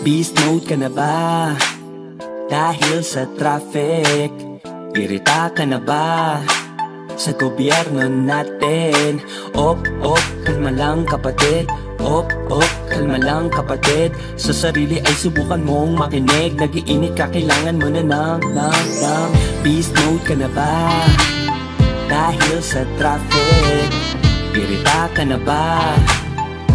Beast mode ka na ba? Dahil sa traffic Irita ka na ba? Sa gobyerno natin Op, op, kalma lang kapatid Op, op, kalma lang kapatid Sa sarili ay subukan mong makinig Nagiinit ka, kailangan mo na ng, ng, ng Beast mode ka na ba? Dahil sa traffic Irita ka na ba?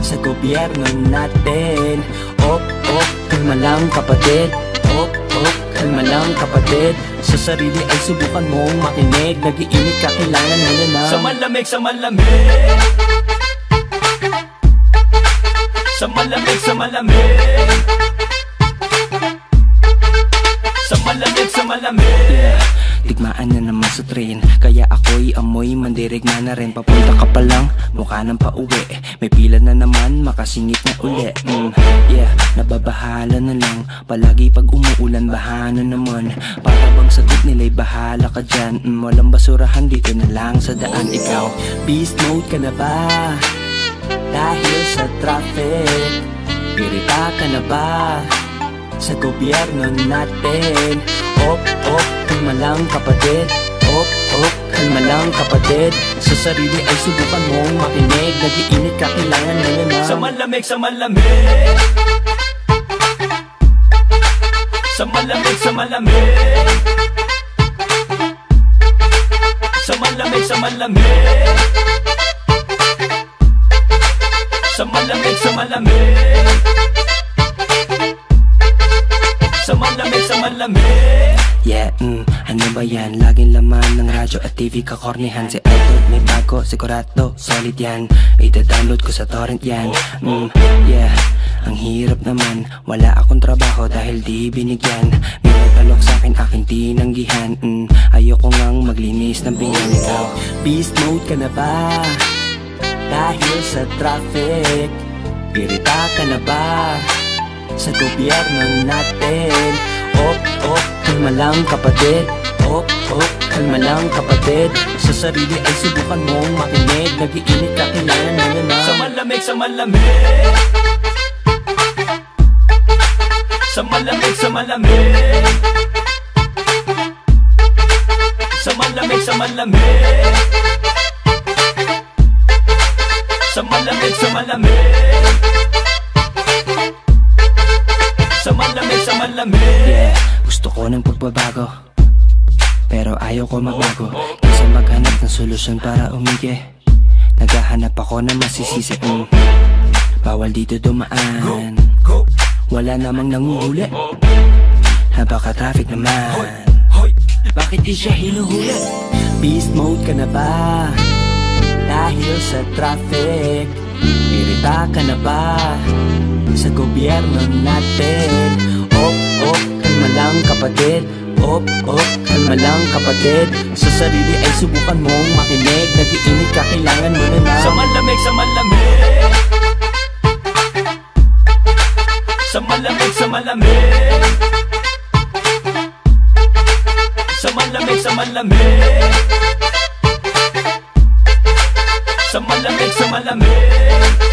Sa gobyerno natin. Op, op, kalma lang kapatid. Op, op, kalma lang kapatid. Sa sarili ay subukan mong makinig. Nagiinit ka, kailangan mo na ng Sa malamig, sa malamig. Sa malamig, sa malamig. Sa malamig, sa malamig Tigmaan na naman sa train. Kaya ako'y amoy mandirigma na rin. Papunta ka pa lang, mukha nang pauwi. May pila na naman, makasingit na uli. Mm, Yeah, nababahala na lang. Palagi pag umuulan, baha na naman. Para bang sagot nila'y bahala ka dyan. Mm, Walang basurahan dito na lang sa daan. Ikaw, Beast mode ka na ba? Dahil sa traffic Irita ka na ba? Sa gobyerno natin. Op, op, kalma lang kapatid. Op, op, kalma lang kapatid. Sa sarili ay subukan mong makinig. Nagiinit ka, kailangan na ng Sa malamig, sa malamig. Sa malamig, sa malamig. Sa malamig, sa malamig. Sa malamig, sa malamig. Sa malamig, sa malamig. Yeah, mm, ba yan? Laging laman ng radyo at TV kakornihan. Si Idol may bago, sigurado, solid yan. Ita-download ko sa torrent yan. Mm, Yeah, ang hirap naman. Wala akong trabaho dahil di binigyan. Binagbalok sa akin aking tinanggihan. Mm, Ayoko ngang maglinis ng pinggan ikaw Beast mode ka na ba? Dahil sa traffic Irita ka na ba? Sa gobyerno natin Op, op, kalma kapatid Op, op, kalma lang kapatid. Sa sarili ay subukan mong makinig. Nagiinit ka, kailangan na ng Sa malamig, sa malamig. Sa malamig, sa malamig. Sa malamig, sa malamig. Sa malamig, sa malamig. Sa malamig, sa malamig. Yeah, gusto ko ng pagbabago ayaw ko magbago Kaysa maghanap ng solusyon para umigi Naghahanap ako ng masisisi mm. Bawal dito dumaan Wala namang nanguhuli Napaka-traffic naman Bakit di siya hinuhuli? Beast mode ka na ba? Dahil sa traffic Irita ka na ba? Sa gobyerno natin Op, op, kalma lang kapatid Op, op, kalma lang kapatid. Sa sarili ay subukan mong makinig. Nagiinit ka, kailangan mo na ng Sa malamig, sa malamig. Sa malamig, sa malamig. Sa malamig, sa malamig. Sa malamig, sa malamig